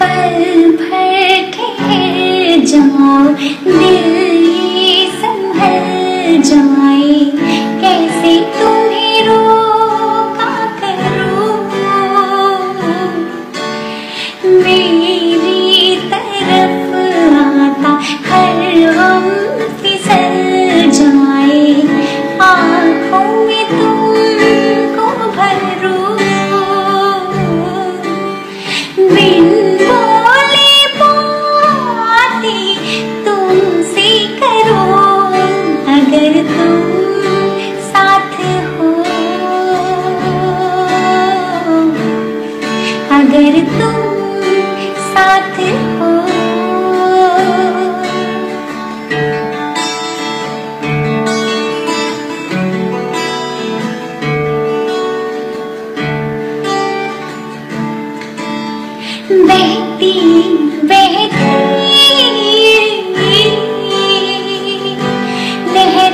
पल भर ठहर जाओ दिल ये संभल जाए कैसे तुम्हें रोका करो? मेरी तरफ़ अगर तुम साथ हो। बहती